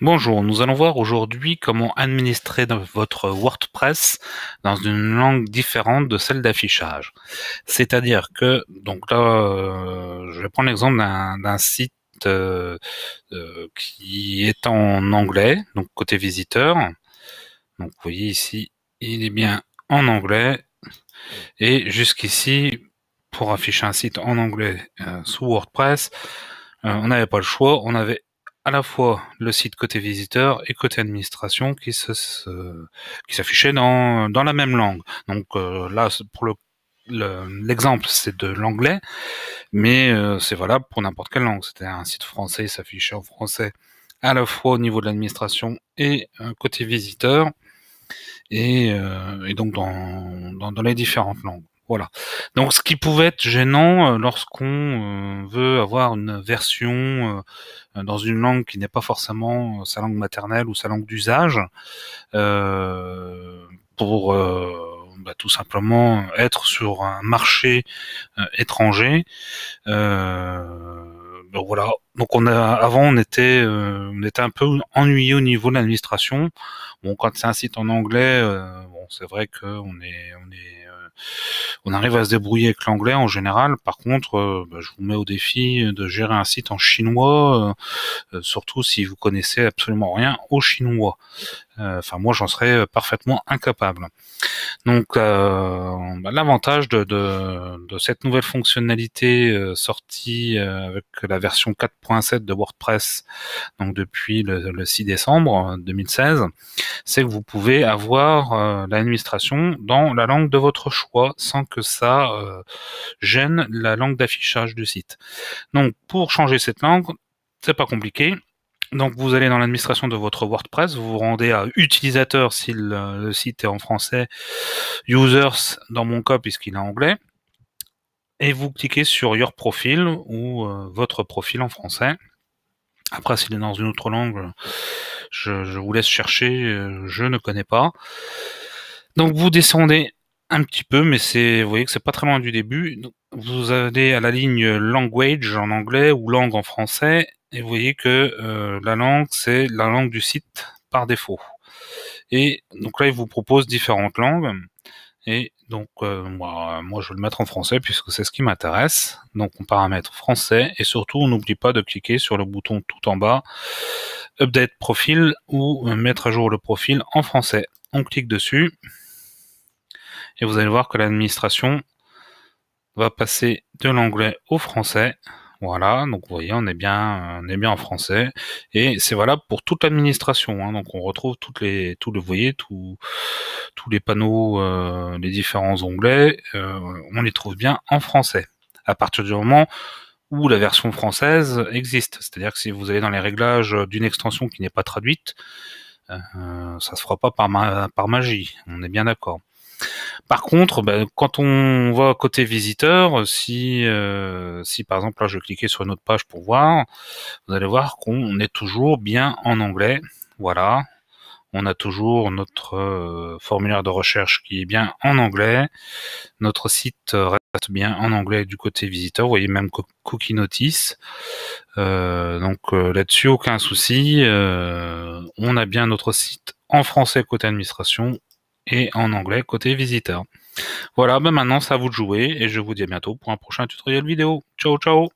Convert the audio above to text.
Bonjour, nous allons voir aujourd'hui comment administrer votre WordPress dans une langue différente de celle d'affichage. C'est-à-dire que, donc là, euh, je vais prendre l'exemple d'un site euh, euh, qui est en anglais, donc côté visiteur. Donc vous voyez ici, il est bien en anglais. Et jusqu'ici, pour afficher un site en anglais sous WordPress, on n'avait pas le choix, on avait à la fois le site côté visiteur et côté administration qui se, s'affichait dans la même langue. Donc euh, là pour le l'exemple c'est de l'anglais, mais euh, c'est valable pour n'importe quelle langue. C'était un site français, il s'affichait en français à la fois au niveau de l'administration et euh, côté visiteur, et, donc dans les différentes langues. Voilà. Donc, ce qui pouvait être gênant euh, lorsqu'on euh, veut avoir une version euh, dans une langue qui n'est pas forcément sa langue maternelle ou sa langue d'usage, pour bah, tout simplement être sur un marché étranger. Ben voilà. Donc on a avant on était on était un peu ennuyé au niveau de l'administration. Bon quand c'est un site en anglais, bon c'est vrai que on est on arrive à se débrouiller avec l'anglais en général. Par contre, euh, bah, je vous mets au défi de gérer un site en chinois, euh, euh, surtout si vous connaissez absolument rien au chinois. Enfin, moi, j'en serais parfaitement incapable. Donc, bah, l'avantage de, cette nouvelle fonctionnalité sortie avec la version 4.7 de WordPress, donc depuis le, le 6 décembre 2016, c'est que vous pouvez avoir l'administration dans la langue de votre choix sans que ça euh, gêne la langue d'affichage du site. Donc pour changer cette langue, c'est pas compliqué. Donc vous allez dans l'administration de votre WordPress, vous vous rendez à utilisateur si le, site est en français, users dans mon cas puisqu'il est en anglais, et vous cliquez sur Your Profile ou euh, votre profil en français. Après s'il est dans une autre langue, je, je vous laisse chercher, euh, je ne connais pas. Donc vous descendez un petit peu, mais c'est, vous voyez que c'est pas très loin du début. Vous allez à la ligne language en anglais ou langue en français, et vous voyez que euh, la langue c'est la langue du site par défaut. Et donc là, il vous propose différentes langues. Et donc euh, moi, je vais le mettre en français puisque c'est ce qui m'intéresse. Donc on paramètre français et surtout on n'oublie pas de cliquer sur le bouton tout en bas, update profil ou mettre à jour le profil en français. On clique dessus et vous allez voir que l'administration va passer de l'anglais au français. Voilà, donc vous voyez, on est bien, on bien en français, et c'est valable pour toute l'administration. Hein. donc on retrouve toutes les, tout le, vous voyez, tous les panneaux, euh, les différents onglets, euh, on les trouve bien en français. À partir du moment où la version française existe, c'est-à-dire que si vous allez dans les réglages d'une extension qui n'est pas traduite, euh, ça se fera pas par magie. On est bien d'accord. Par contre, ben, quand on va côté visiteur, si euh, par exemple là je cliquais sur une autre page pour voir, vous allez voir qu'on est toujours bien en anglais. Voilà, on a toujours notre euh, formulaire de recherche qui est bien en anglais. Notre site reste bien en anglais du côté visiteur. Vous voyez même cookie notice. Euh, donc là-dessus aucun souci. on a bien notre site en français côté administration et en anglais côté visiteur. Voilà, ben maintenant c'est à vous de jouer et je vous dis à bientôt pour un prochain tutoriel vidéo. Ciao ciao